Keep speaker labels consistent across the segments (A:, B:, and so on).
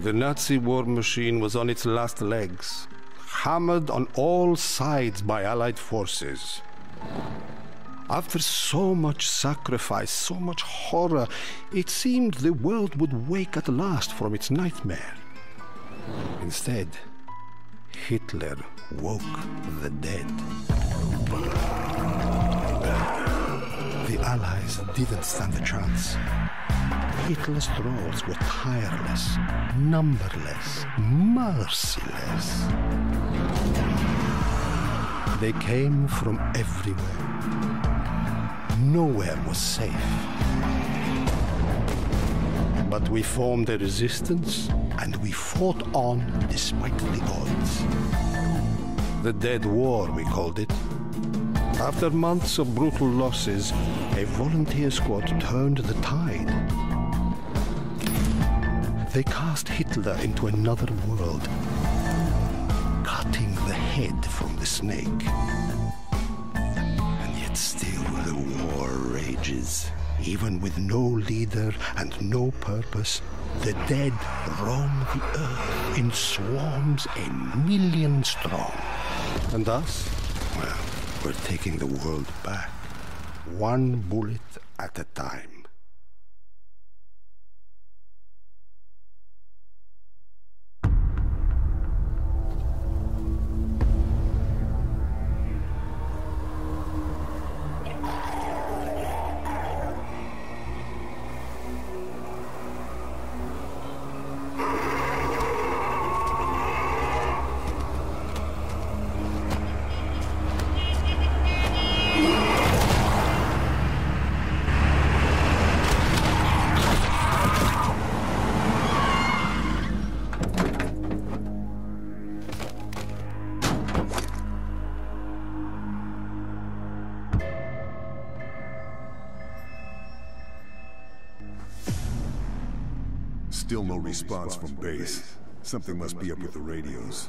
A: The Nazi war machine was on its last legs, hammered on all sides by Allied forces. After so much sacrifice, so much horror, it seemed the world would wake at last from its nightmare. Instead, Hitler woke the dead. Allies didn't stand a chance. Hitler's trolls were tireless, numberless, merciless. They came from everywhere. Nowhere was safe. But we formed a resistance and we fought on despite the odds. The Dead War, we called it. After months of brutal losses, a volunteer squad turned the tide. They cast Hitler into another world, cutting the head from the snake. And yet still the war rages. Even with no leader and no purpose, the dead roam the earth in swarms a million strong. And us? Well, we're taking the world back, one bullet at a time.
B: Still no response from base. Something must be up with the radios.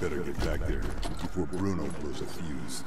B: Better get back there before Bruno blows a fuse.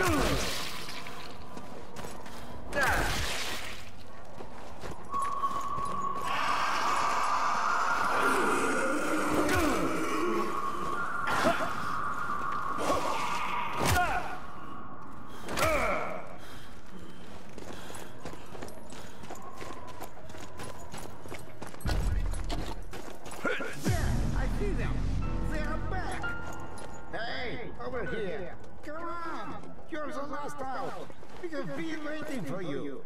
B: There! I see them! They're back! Hey!
C: Over here! Come on. You're the last out. We have been waiting for you.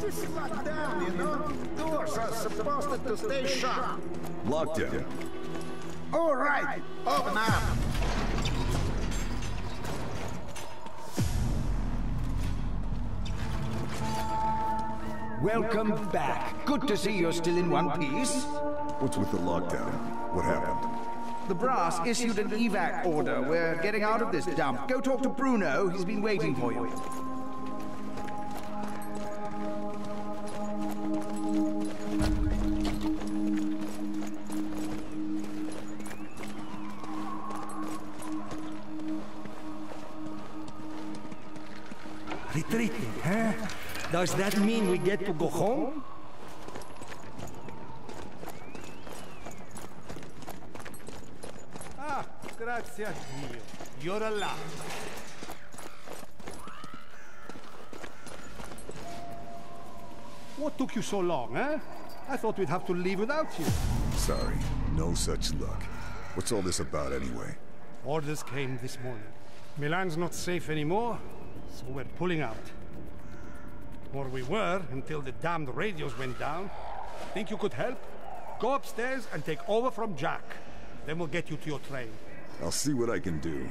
C: This is locked down, you know? Doors are supposed to stay shut.
B: Lockdown.
C: All right, open up.
D: Welcome back. Good to see you're still in one piece.
B: What's with the lockdown? What happened?
D: The brass issued an evac order. We're getting out of this dump. Go talk to Bruno. He's been waiting for you.
E: Retreating, huh? Does that mean we get to go home?
A: Ah, grazie a Dio. You're alive. What took you so long, eh? I thought we'd have to leave without you.
B: Sorry, no such luck. What's all this about anyway?
A: Orders came this morning. Milan's not safe anymore, so we're pulling out. Or we were until the damned radios went down. Think you could help? Go upstairs and take over from Jack. Then we'll get you to your train.
B: I'll see what I can do.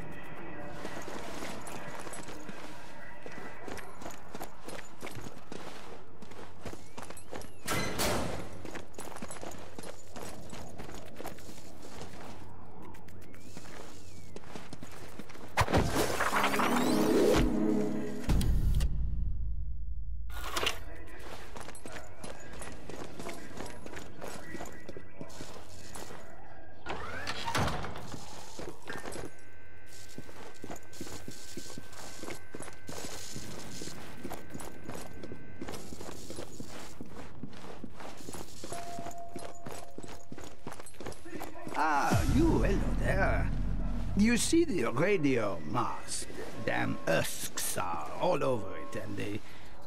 D: You see the radio mast? Damn usks are all over it, and they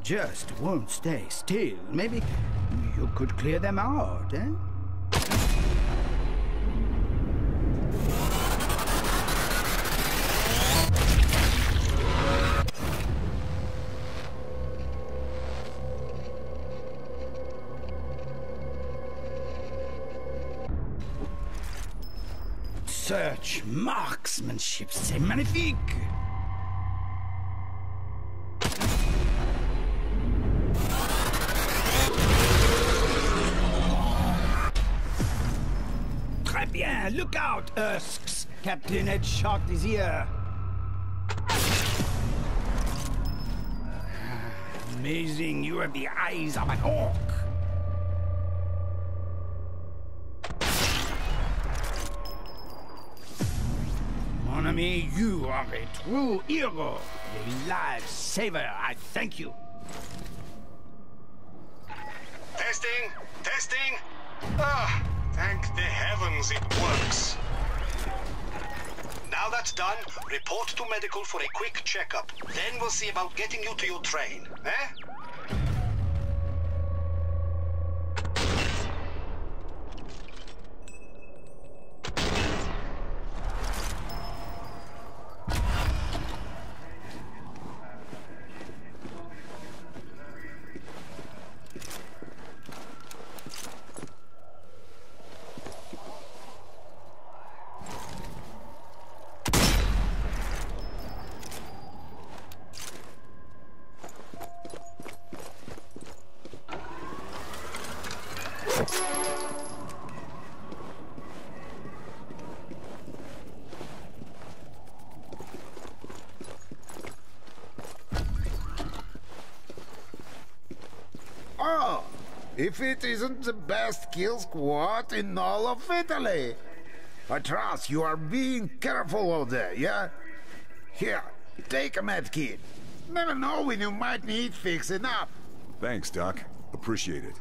D: just won't stay still. Maybe you could clear them out, eh? Search marksmanship, c'est magnifique! Très bien, look out, Usks! Captain Headshot is here. Amazing, you have the eyes of an orc. Mon you are a true hero, a lifesaver. I thank you.
A: Testing! Testing! Ah, thank the heavens it works. Now that's done, report to medical for a quick checkup. Then we'll see about getting you to your train, eh?
C: If it isn't the best kill squad in all of Italy. I trust you are being careful out there, yeah? Here, take a medkit. Never know when you might need fixing up.
B: Thanks, Doc. Appreciate it.